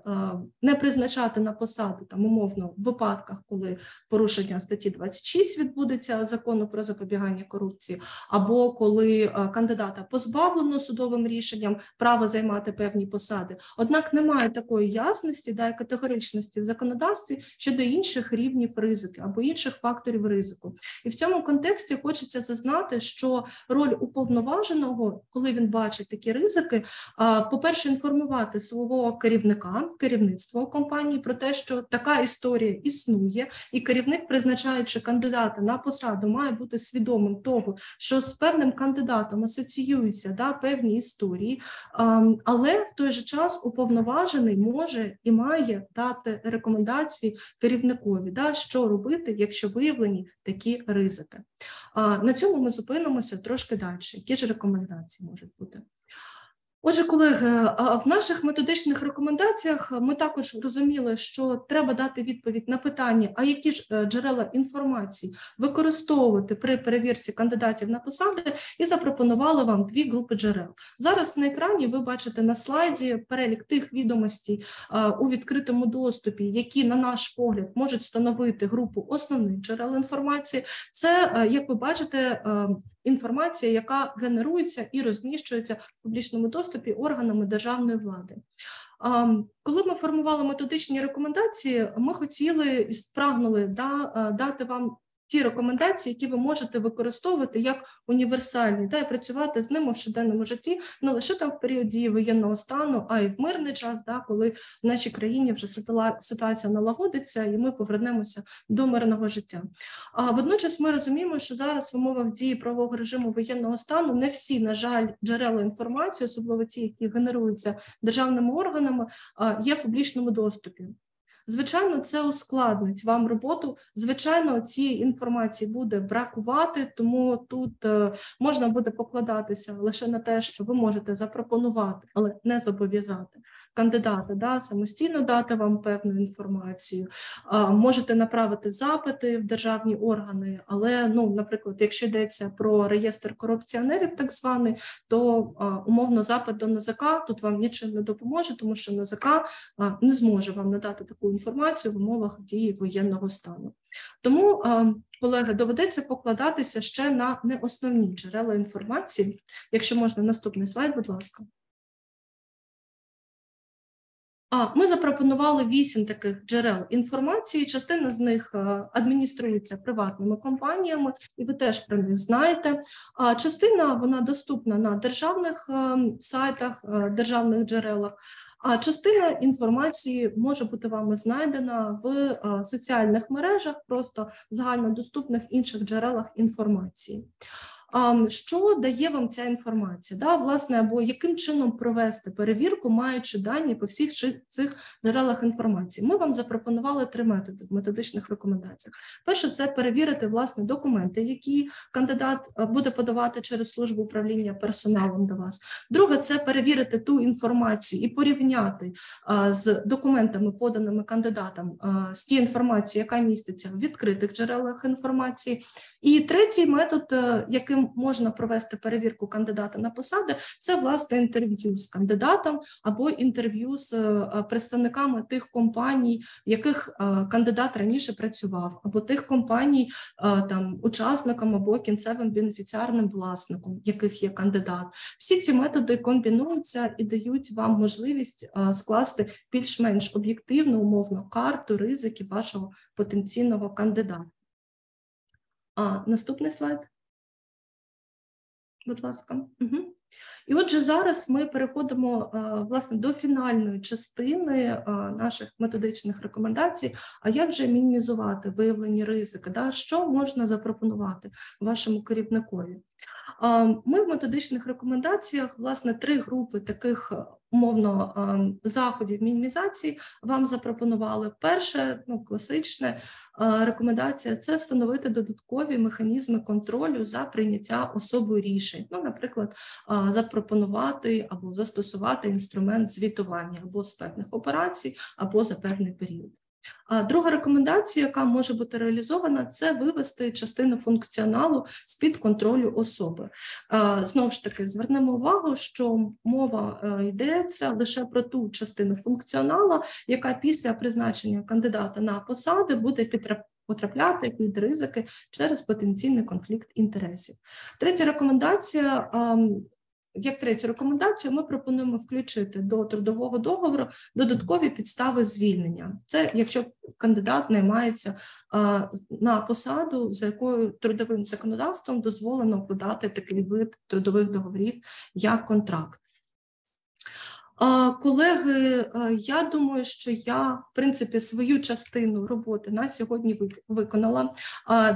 не призначати на посаду там умовно в випадках, коли порушення статті 26 відбудеться закону про запобігання корупції, або коли кандидата позбавлено судовим рішенням права займати певні посади. Однак немає такої ясності да, і категоричності в законодавстві щодо інших рівнів ризики або інших факторів ризику. І в цьому контексті хочеться зазнати, що роль уповноваженого, коли він бачить такі ризики, по-перше, інформувати свого керівника, керівництво компанії про те, що така історія існує, і керівник, призначаючи кандидата на посаду, має бути свідомим того, що з певним кандидатом асоціюються да, певні історії, але в той же час уповноважений може і має дати рекомендації керівникові, да, що робити, якщо виявлені такі ризики. На цьому ми зупинимося трошки далі. Які ж рекомендації можуть бути? Отже, колеги, в наших методичних рекомендаціях ми також розуміли, що треба дати відповідь на питання, а які ж е, джерела інформації використовувати при перевірці кандидатів на посади, і запропонували вам дві групи джерел. Зараз на екрані ви бачите на слайді перелік тих відомостей у відкритому доступі, які, на наш погляд, можуть становити групу основних джерел інформації. Це, е, як ви бачите, е, інформація, яка генерується і розміщується в публічному доступі органами державної влади. Коли ми формували методичні рекомендації, ми хотіли і прагнули да, дати вам ті рекомендації, які ви можете використовувати як універсальні, та й працювати з ними в щоденному житті не лише там в період дії воєнного стану, а й в мирний час, да, коли в нашій країні вже ситуація налагодиться, і ми повернемося до мирного життя. А водночас ми розуміємо, що зараз в умовах дії правового режиму воєнного стану не всі, на жаль, джерела інформації, особливо ті, які генеруються державними органами, є в публічному доступі. Звичайно, це ускладнить вам роботу. Звичайно, цієї інформації буде бракувати, тому тут е, можна буде покладатися лише на те, що ви можете запропонувати, але не зобов'язати кандидата, да, самостійно дати вам певну інформацію. А, Можете направити запити в державні органи, але, ну, наприклад, якщо йдеться про реєстр корупціонерів, так званий, то а, умовно запит до НАЗК тут вам нічим не допоможе, тому що НАЗК а, не зможе вам надати таку інформацію в умовах дії воєнного стану. Тому, а, колеги, доведеться покладатися ще на неосновні джерела інформації. Якщо можна, наступний слайд, будь ласка. Ми запропонували вісім таких джерел інформації. Частина з них е, адмініструється приватними компаніями, і ви теж про них знаєте. А частина вона доступна на державних е, сайтах, е, державних джерелах. А частина інформації може бути вами знайдена в соціальних мережах, просто загальнодоступних інших джерелах інформації. Що дає вам ця інформація? Да, Власне, або яким чином провести перевірку, маючи дані по всіх цих джерелах інформації? Ми вам запропонували три методи в методичних рекомендаціях. Перше, це перевірити власне документи, які кандидат е, буде подавати через службу управління персоналом до вас. Друге, це перевірити ту інформацію і порівняти з документами, поданими кандидатам, з тією інформацією, яка міститься в відкритих джерелах інформації. І третій метод, е, можна провести перевірку кандидата на посади, це власне інтерв'ю з кандидатом або інтерв'ю з е, представниками тих компаній, в яких е, кандидат раніше працював, або тих компаній, там учасником або кінцевим бенефіціарним власником, яких є кандидат. Всі ці методи комбінуються і дають вам можливість скласти більш-менш об'єктивну умовну карту ризиків вашого потенційного кандидата. А, Наступний слайд. Будь ласка. Угу. І отже, зараз ми переходимо власне до фінальної частини наших методичних рекомендацій. А як же мінімізувати виявлені ризики? Да? Що можна запропонувати вашому керівникові? Ми в методичних рекомендаціях власне три групи таких умовно заходів мінімізації вам запропонували. Перше, ну класичне рекомендація це встановити додаткові механізми контролю за прийняття особою рішень. Ну, наприклад, запропонувати або застосувати інструмент звітування або з певних операцій, або за певний період. А друга рекомендація, яка може бути реалізована, це вивести частину функціоналу з під контролю особи. Знову ж таки, звернемо увагу, що мова е, йдеться лише про ту частину функціоналу, яка після призначення кандидата на посади буде потрапляти під ризики через потенційний конфлікт інтересів. Третя рекомендація як третю рекомендацію, ми пропонуємо включити до трудового договору додаткові підстави звільнення. Це якщо кандидат наймається на посаду, за якою трудовим законодавством дозволено подати такий вид трудових договорів як контракт. Колеги, я думаю, що я в принципі свою частину роботи на сьогодні виконала.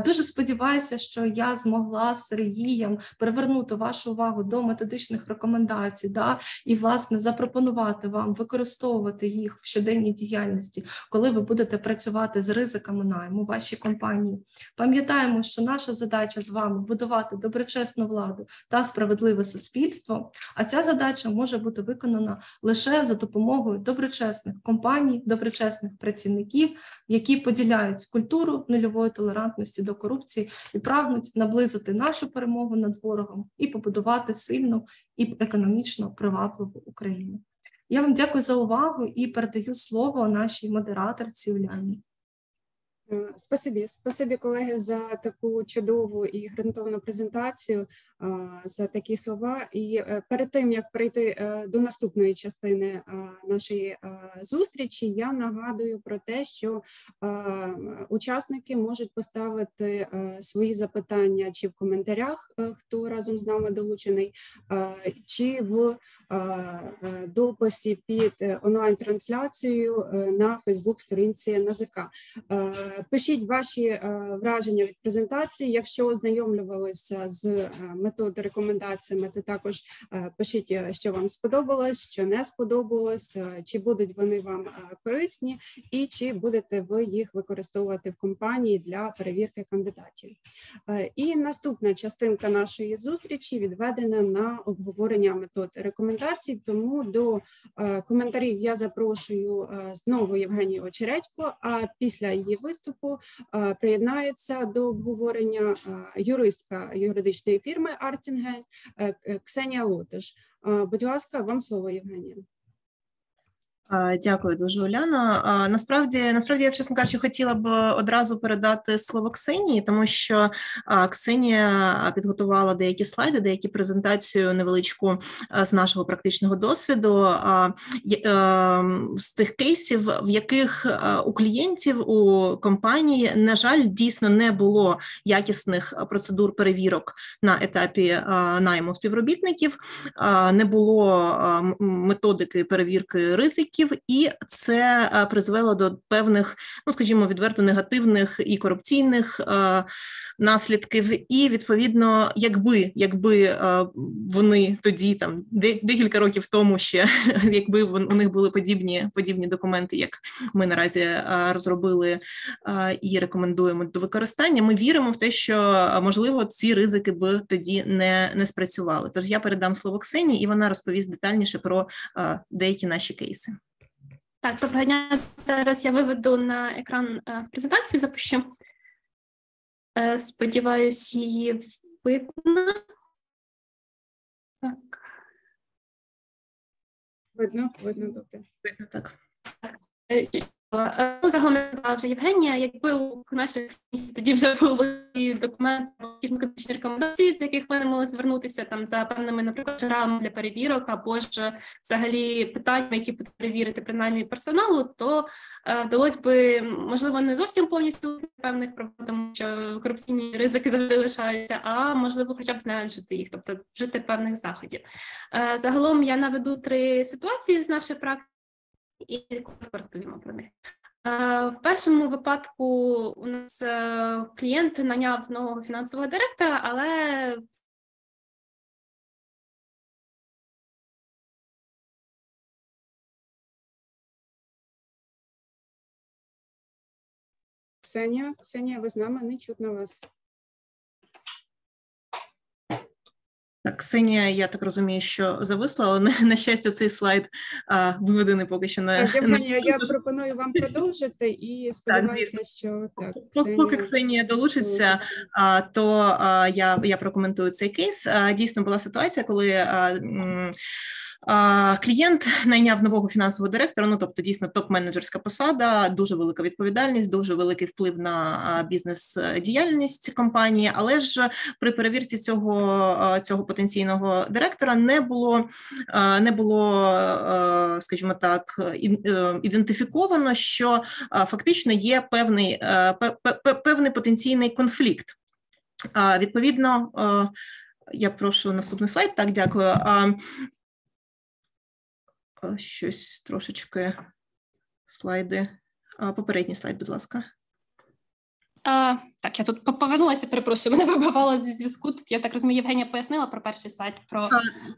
Дуже сподіваюся, що я змогла з Сергієм привернути вашу увагу до методичних рекомендацій, да, і власне запропонувати вам використовувати їх в щоденній діяльності, коли ви будете працювати з ризиками найму вашій компанії. Пам'ятаємо, що наша задача з вами будувати доброчесну владу та справедливе суспільство. А ця задача може бути виконана лише за допомогою доброчесних компаній, доброчесних працівників, які поділяють культуру нульової толерантності до корупції і прагнуть наблизити нашу перемогу над ворогом і побудувати сильну і економічно привабливу Україну. Я вам дякую за увагу і передаю слово нашій модераторці Уляні. Е, спасибі, спасибі, колеги, за таку чудову і ґрунтовну презентацію, за такі слова. І е, перед тим як прийти е, до наступної частини нашої зустрічі, я нагадую про те, що учасники можуть поставити свої запитання чи в коментарях, хто разом з нами долучений, чи в дописі під онлайн-трансляцією на Фейсбук-сторінці НАЗК. Пишіть ваші е, враження від презентації. Якщо ознайомлювалися з е, методами рекомендаціями, то також е, пишіть, що вам сподобалось, що не сподобалось, чи будуть вони вам корисні, і чи будете ви їх використовувати в компанії для перевірки кандидатів. І наступна частинка нашої зустрічі відведена на обговорення метод рекомендацій. Тому до коментарів я запрошую знову Євгенію Очередько. А після її виступу приєднається до обговорення юристка юридичної фірми Арцінге Ксенія Лотиш. Будь ласка, вам слово, Євгенія. Дякую дуже, Уляна. Насправді, насправді, я чесно кажучи, хотіла б одразу передати слово Ксенії, тому що Ксенія підготувала деякі слайди, деякі презентацію невеличку з нашого практичного досвіду. З тих кейсів, в яких у клієнтів у компанії, на жаль, дійсно не було якісних процедур перевірок на етапі найму співробітників, не було методики перевірки ризиків, і це е, призвело до певних, ну скажімо, відверто негативних і корупційних е, наслідків. І відповідно, якби якби е, вони тоді, там декілька років тому ще, якби у них були подібні подібні документи, як ми наразі розробили і рекомендуємо до використання, ми віримо в те, що можливо ці ризики би тоді не, не спрацювали. Тож я передам слово Ксенії, і вона розповість детальніше про деякі наші кейси. Так, доброго дня. Зараз я виведу на екран е, презентацію, запущу. Е, сподіваюсь, її видно. Так. Видно, видно добре. Видно, так. так. Е, ну, загалом я Євгенія, якби у наших тоді вже були документи якісь медичні рекомендації, до яких ми не могли звернутися там за певними, наприклад, джерелами для перевірок, або ж взагалі питаннями, які перевірити принаймні персоналу, то е, вдалося би можливо не зовсім повністю певних проблем, тому що корупційні ризики завжди лишаються, а можливо, хоча б зменшити їх, тобто вжити певних заходів. Е, загалом я наведу три ситуації з нашої практики і розповімо про них. В першому випадку у нас е, клієнт наняв нового фінансового директора, але Ксенія, Ксенія, ви з нами не чутно вас. Так, Ксенія, я так розумію, що зависла, але на, на щастя, цей слайд а, виведений поки що на Євгенія, я пропоную вам продовжити і сподіваюся, що так Ксенія... поки Ксенія долучиться, а, то а, я я прокоментую цей кейс. А, дійсно була ситуація, коли. А, м- Клієнт найняв нового фінансового директора. Ну тобто, дійсно, топ-менеджерська посада, дуже велика відповідальність, дуже великий вплив на бізнес-діяльність компанії. Але ж при перевірці цього цього потенційного директора не було не було, скажімо так, е, ідентифіковано, що фактично є певний певний потенційний конфлікт. Відповідно, я прошу наступний слайд. Так, дякую щось трошечки слайди. Попередній слайд, будь ласка. А, Так, я тут повернулася, перепрошую, мене вибивало зі зв'язку. Тут я так розумію, Євгенія пояснила про перший сайт. Про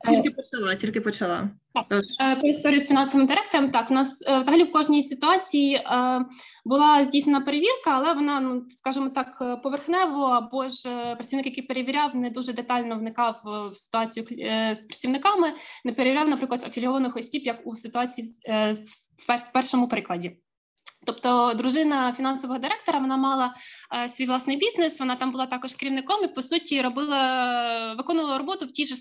а, тільки почала, тільки почала. Так, е, Про історію з фінансовим директором. Так, у нас е, взагалі в кожній ситуації е, була здійснена перевірка, але вона, ну скажімо так, поверхнево, або ж працівник, який перевіряв, не дуже детально вникав в ситуацію з працівниками, не перевіряв, наприклад, афілійованих осіб, як у ситуації в першому прикладі. Тобто, дружина фінансового директора вона мала е, свій власний бізнес. Вона там була також керівником і по суті робила виконувала роботу в тій ж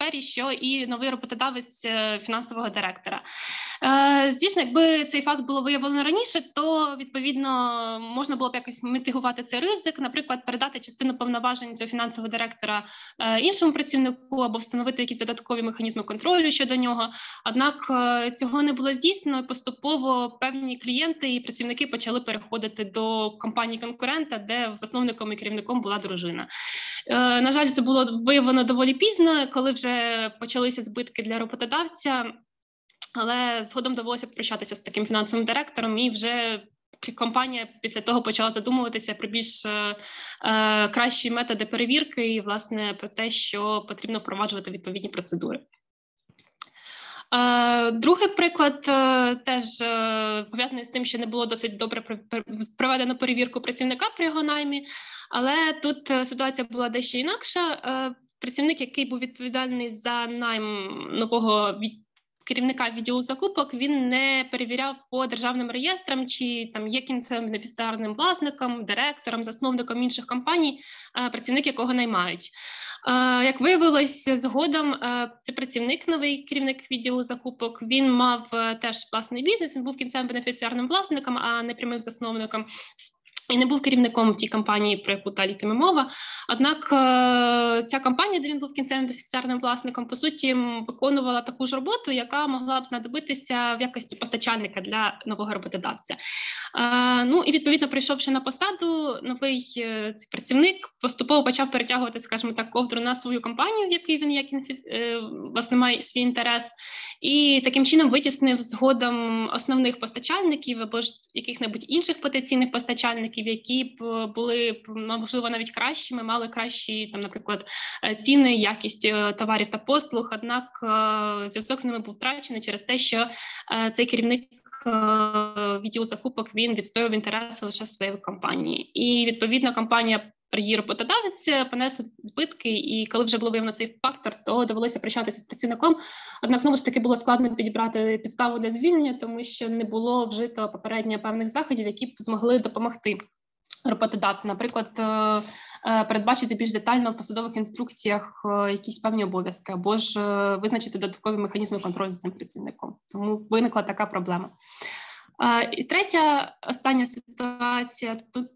сфері, що і новий роботодавець е, фінансового директора. Е, звісно, якби цей факт було виявлено раніше, то відповідно можна було б якось мітигувати цей ризик, наприклад, передати частину повноважень цього фінансового директора е, іншому працівнику або встановити якісь додаткові механізми контролю щодо нього. Однак е, цього не було здійснено. Поступово певні клієнти і працівники почали переходити до компанії конкурента, де засновником і керівником була дружина. На жаль, це було виявлено доволі пізно, коли вже почалися збитки для роботодавця. Але згодом довелося прощатися з таким фінансовим директором, і вже компанія після того почала задумуватися про більш е, е, кращі методи перевірки, і власне про те, що потрібно впроваджувати відповідні процедури. Е, другий приклад е, теж е, пов'язаний з тим, що не було досить добре проведено перевірку працівника при його наймі, але тут ситуація була дещо інакша. Працівник, який був відповідальний за найм нового від керівника відділу закупок він не перевіряв по державним реєстрам, чи там є кінцевим бенефіціарним власником, директором, засновником інших компаній, е, працівник якого наймають. Е, як виявилось, згодом е, це працівник, новий керівник відділу закупок. Він мав теж власний бізнес. Він був кінцевим бенефіціарним власником, а не прямим засновником і не був керівником в тій компанії, про яку далі йтиме мова. Однак е, ця компанія, де він був кінцевим бенефіціарним власником, по суті, виконувала таку ж роботу, яка могла б знадобитися в якості постачальника для нового роботодавця. Е, ну і відповідно, прийшовши на посаду, новий е, працівник поступово почав перетягувати, скажімо так, ковдру на свою компанію, в якій він як власне має свій інтерес, і таким чином витіснив згодом основних постачальників або ж яких-небудь інших потенційних постачальників ринків, які б були б можливо навіть кращими, мали кращі там, наприклад, е, ціни, якість е, товарів та послуг. Однак е, зв'язок з ними був втрачений через те, що цей керівник. Відділ закупок він відстоював інтереси лише своєї компанії, і відповідно компанія її роботодавець понесла збитки. І коли вже було виявлено цей фактор, то довелося прощатися з працівником. Однак знову ж таки було складно підібрати підставу для звільнення, тому що не було вжито попередньо певних заходів, які б змогли допомогти. Роботодавця, наприклад, е, е, передбачити більш детально в посадових інструкціях е, якісь певні обов'язки, або ж визначити додаткові механізми контролю з цим працівником. Тому виникла така проблема. І третя остання ситуація тут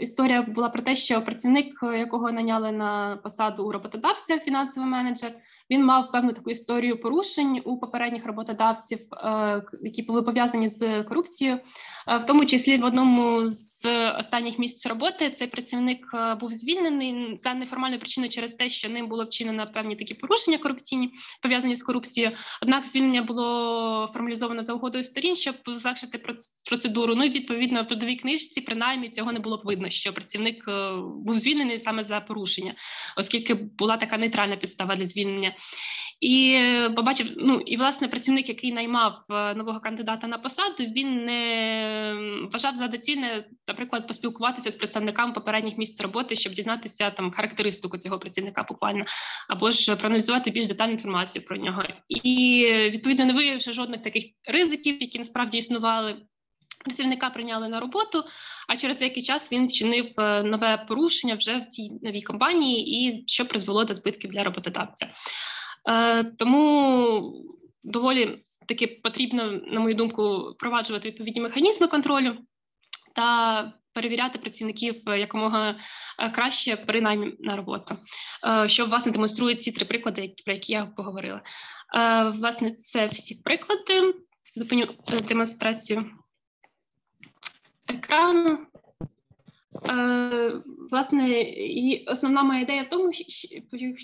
Історія була про те, що працівник, якого наняли на посаду роботодавця, фінансовий менеджер, він мав певну таку історію порушень у попередніх роботодавців, е, які були пов'язані з корупцією. Е, в тому числі в одному з останніх місць роботи цей працівник е, був звільнений за неформальною причиною через те, що ним було вчинено певні такі порушення корупційні пов'язані з корупцією. Однак звільнення було формалізовано за угодою сторін, щоб залегшити процедуру. Ну і відповідно в трудовій книжці, принаймні, цього не було б видно, що працівник був звільнений саме за порушення, оскільки була така нейтральна підстава для звільнення. І побачив. Ну і власне працівник, який наймав нового кандидата на посаду, він не вважав за доцільне, наприклад, поспілкуватися з представниками попередніх місць роботи, щоб дізнатися там характеристику цього працівника, буквально або ж проаналізувати більш детальну інформацію про нього, і відповідно не виявивши жодних таких ризиків, які насправді існували. Працівника прийняли на роботу, а через деякий час він вчинив е, нове порушення вже в цій новій компанії, і що призвело до збитків для роботодавця. Е, тому доволі таки потрібно, на мою думку, впроваджувати відповідні механізми контролю та перевіряти працівників якомога е, краще при наймі на роботу, що власне демонструють ці три приклади, про які я поговорила. Власне, це всі приклади. Зупиню демонстрацію екрану. Е, Власне, і основна моя ідея в тому,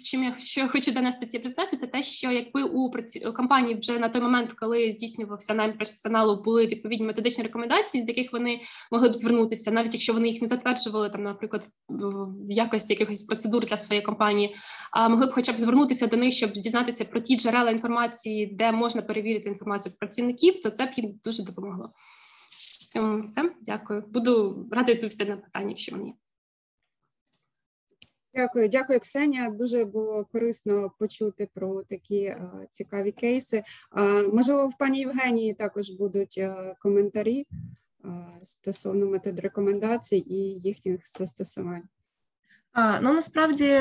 чим я що хочу донести цієї презентації, це те, що якби у компанії вже на той момент, коли здійснювався найм персоналу, були відповідні методичні рекомендації, до яких вони могли б звернутися, навіть якщо вони їх не затверджували, там, наприклад, в якості якихось процедур для своєї компанії, а могли б, хоча б звернутися до них, щоб дізнатися про ті джерела інформації, де можна перевірити інформацію про працівників, то це б їм дуже допомогло цьому все. Дякую. Буду рада відповісти на питання, якщо вони є. Дякую, дякую, Ксенія. Дуже було корисно почути про такі е, цікаві кейси. А, Можливо, в пані Євгенії також будуть е, коментарі а, стосовно метод рекомендацій і їхніх застосувань. Ну насправді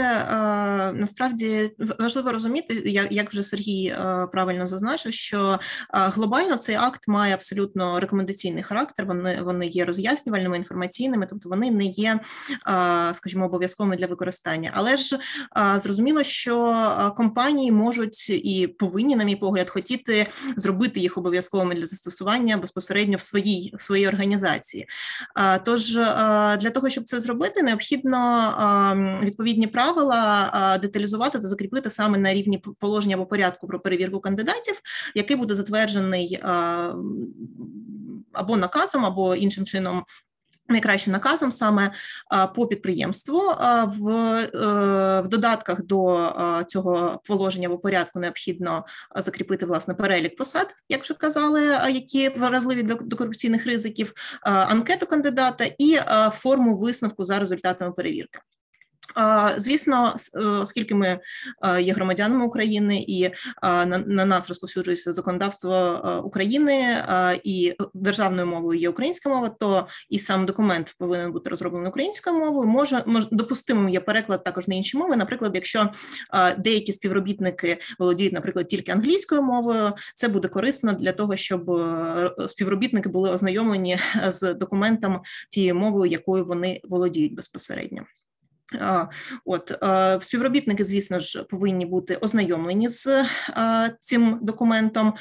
насправді важливо розуміти, як вже Сергій правильно зазначив, що глобально цей акт має абсолютно рекомендаційний характер. Вони вони є роз'яснювальними інформаційними, тобто вони не є, скажімо, обов'язковими для використання. Але ж зрозуміло, що компанії можуть і повинні, на мій погляд, хотіти зробити їх обов'язковими для застосування безпосередньо в своїй в своїй організації. Тож для того, щоб це зробити, необхідно відповідні правила деталізувати та закріпити саме на рівні положення або порядку про перевірку кандидатів, який буде затверджений або наказом, або іншим чином. Найкращим наказом саме по підприємству в е, в додатках до цього положення або порядку необхідно закріпити власне перелік посад, як вже казали, які вразливі до корупційних ризиків, анкету кандидата і форму висновку за результатами перевірки. Звісно, е, оскільки ми е, є громадянами України і на нас розповсюджується законодавство е, України і державною мовою є українська мова, то і сам документ повинен бути розроблений українською мовою. Може, може допустимим є переклад також на інші мови. Наприклад, якщо деякі співробітники володіють, наприклад, тільки англійською мовою, це буде корисно для того, щоб співробітники були ознайомлені з документом тією мовою, якою вони володіють безпосередньо. От співробітники, звісно ж, повинні бути ознайомлені з цим документом.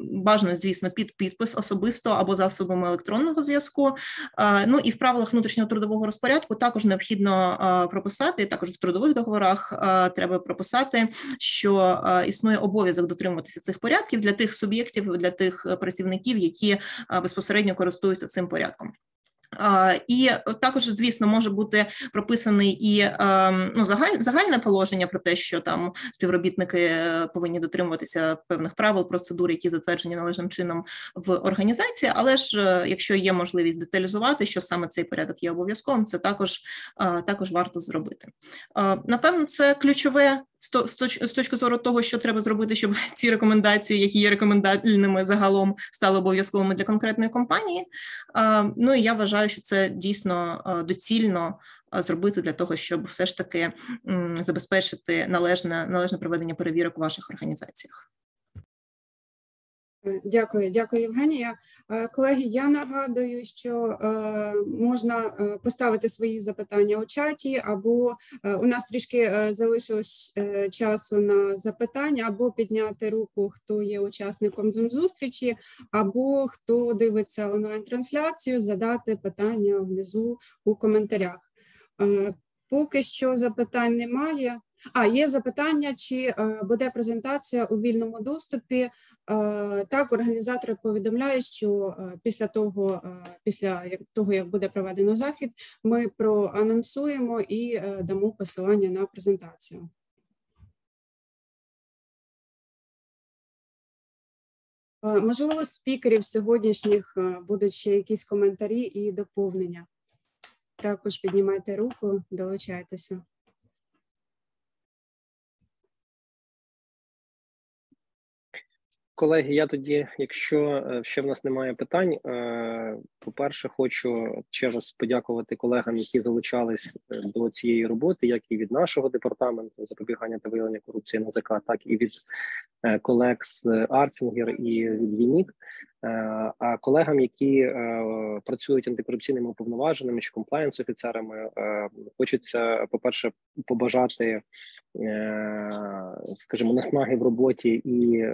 Бажано, звісно, під підпис особисто або засобами електронного зв'язку. Ну і в правилах внутрішнього трудового розпорядку також необхідно прописати. Також в трудових договорах треба прописати, що існує обов'язок дотримуватися цих порядків для тих суб'єктів, для тих працівників, які безпосередньо користуються цим порядком. І також, звісно, може бути прописаний і ем, ну, загальне положення про те, що там співробітники е, повинні дотримуватися певних правил, процедур, які затверджені належним чином в організації. Але ж е, якщо є можливість деталізувати, що саме цей порядок є обов'язковим, це також е, також варто зробити. Напевно, це ключове з точки зору того, що треба зробити, щоб ці рекомендації, які є рекомендальними загалом, стали обов'язковими для конкретної компанії. Ну і я вважаю, що це дійсно доцільно зробити для того, щоб все ж таки забезпечити належне належне проведення перевірок у ваших організаціях. Дякую, дякую, Євгенія. Е, колеги, я нагадую, що е, можна е, поставити свої запитання у чаті, або у нас трішки залишилось часу на запитання, або підняти руку, хто є учасником зустрічі, або хто дивиться онлайн-трансляцію, задати питання внизу у коментарях. Поки що запитань немає. А є запитання, чи буде презентація у вільному доступі Е, так, організатори повідомляють, що е, після того, е, після того, як буде проведено захід, ми проанонсуємо і дамо посилання на презентацію. Можливо, спікерів сьогоднішніх будуть ще якісь коментарі і доповнення. Також піднімайте руку, долучайтеся. Колеги, я тоді, якщо е, ще в нас немає питань, е, по-перше, хочу ще раз подякувати колегам, які залучались е, до цієї роботи, як і від нашого департаменту запобігання та виявлення корупції НАЗК, так і від колег з Арцінгер і від ЄНІК. А колегам, які працюють антикорупційними уповноваженими чи комплаєнс офіцерами, хочеться по перше побажати, скажімо, наснаги в роботі і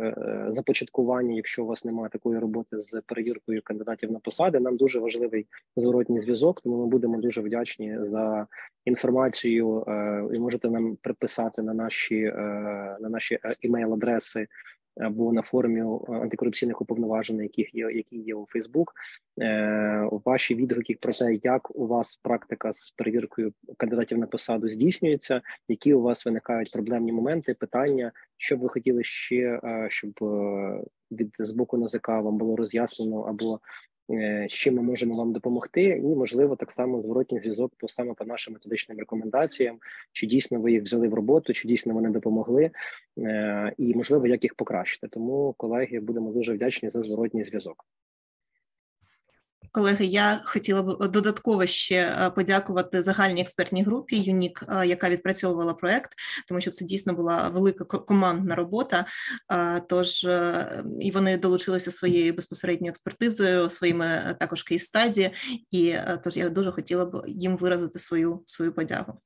започаткування, якщо у вас немає такої роботи з перевіркою кандидатів на посади. Нам дуже важливий зворотній зв'язок. Тому ми будемо дуже вдячні за інформацію. І можете нам приписати на наші на наші імейл-адреси або на форумі антикорупційних уповноважених, яких є, які є у Фейсбук. Е, ваші відгуки про те, як у вас практика з перевіркою кандидатів на посаду здійснюється, які у вас виникають проблемні моменти, питання, що б ви хотіли ще, е, щоб е, від з боку НАЗК вам було роз'яснено або Е, з чим ми можемо вам допомогти, і можливо так само зворотній зв'язок по саме по нашим методичним рекомендаціям, чи дійсно ви їх взяли в роботу, чи дійсно вони допомогли, е, і можливо як їх покращити. Тому колеги будемо дуже вдячні за зворотній зв'язок. Колеги, я хотіла б додатково ще е, подякувати загальній експертній групі ЮНІК, е, яка відпрацьовувала проект, тому що це дійсно була велика командна робота. Е, тож і вони долучилися своєю безпосередньою експертизою, своїми також кейс стаді, і тож я дуже хотіла б їм виразити свою свою подяку.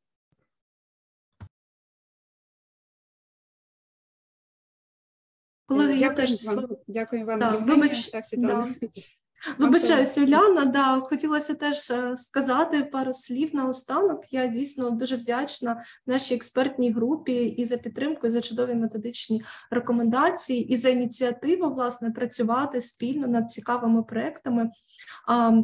Колеги, я теж вам. Дякую вам. Да, вибач, так, да. Вибачаюсь, Уляна, да, хотілося теж е, сказати пару слів на останок. Я дійсно дуже вдячна нашій експертній групі і за підтримку, і за чудові методичні рекомендації, і за ініціативу власне працювати спільно над цікавими проектами.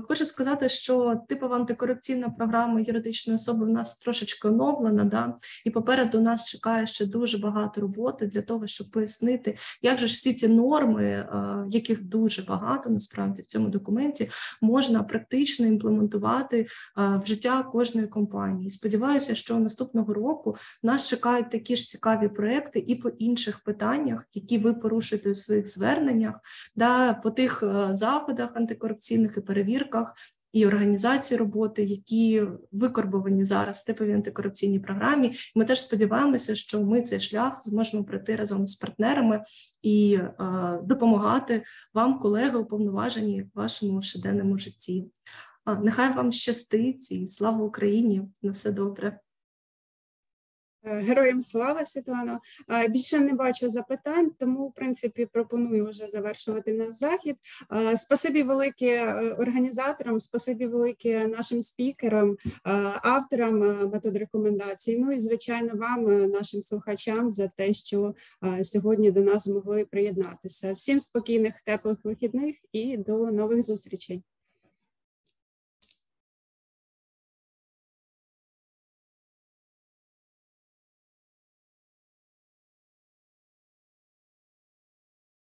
Хочу сказати, що типова антикорупційна програма юридичної особи в нас трошечки оновлена, да, і попереду нас чекає ще дуже багато роботи для того, щоб пояснити, як же ж всі ці норми, яких дуже багато насправді в цьому документі можна практично імплементувати в життя кожної компанії. Сподіваюся, що наступного року нас чекають такі ж цікаві проекти і по інших питаннях, які ви порушуєте у своїх зверненнях, да, по тих е, заходах антикорупційних і перевірках, і організації роботи, які викорбовані зараз в антикорупційній програмі. Ми теж сподіваємося, що ми цей шлях зможемо пройти разом з партнерами і е, допомагати вам, колеги, уповноважені в вашому щоденному житті. Нехай вам щастить і слава Україні! На все добре. Е, героям слава Світлано. Е, більше не бачу запитань, тому в принципі пропоную вже завершувати наш захід. Е, спасибі велике організаторам, спасибі велике нашим спікерам, авторам метод рекомендацій. Ну і звичайно, вам, нашим слухачам, за те, що сьогодні до нас змогли приєднатися. Всім спокійних, теплих вихідних і до нових зустрічей.